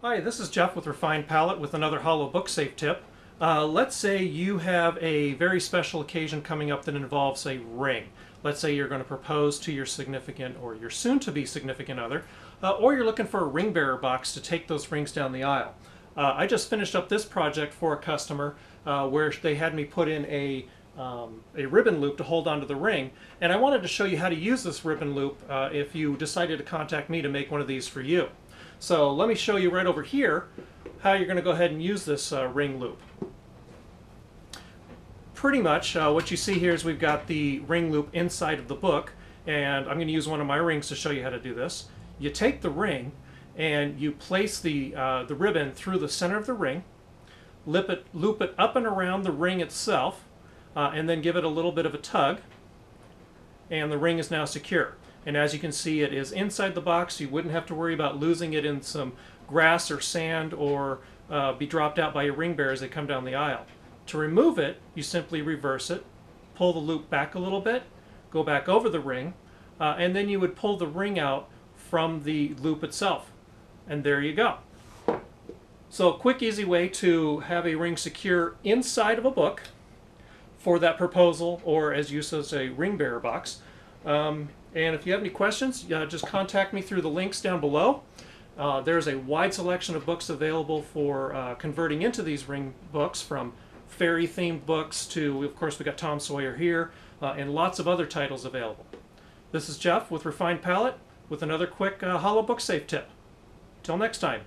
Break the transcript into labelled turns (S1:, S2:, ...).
S1: Hi, this is Jef with Refined Pallet with another Hollow Book Safe tip. Uh, let's say you have a very special occasion coming up that involves a ring. Let's say you're going to propose to your significant or your soon-to-be significant other, uh, or you're looking for a ring bearer box to take those rings down the aisle. Uh, I just finished up this project for a customer uh, where they had me put in a um, a ribbon loop to hold onto the ring, and I wanted to show you how to use this ribbon loop uh, if you decided to contact me to make one of these for you. So let me show you right over here how you're going to go ahead and use this uh, ring loop. Pretty much uh, what you see here is we've got the ring loop inside of the book and I'm going to use one of my rings to show you how to do this. You take the ring and you place the, uh, the ribbon through the center of the ring, loop it, loop it up and around the ring itself uh, and then give it a little bit of a tug and the ring is now secure. And as you can see, it is inside the box. You wouldn't have to worry about losing it in some grass or sand or uh, be dropped out by your ring bearer as they come down the aisle. To remove it, you simply reverse it, pull the loop back a little bit, go back over the ring, uh, and then you would pull the ring out from the loop itself. And there you go. So a quick, easy way to have a ring secure inside of a book for that proposal or as used as a ring bearer box. Um, and if you have any questions, uh, just contact me through the links down below. Uh, there's a wide selection of books available for uh, converting into these ring books from fairy themed books to, of course, we got Tom Sawyer here uh, and lots of other titles available. This is Jef with Refined Pallet with another quick uh, Hollow Book Safe tip. Till next time.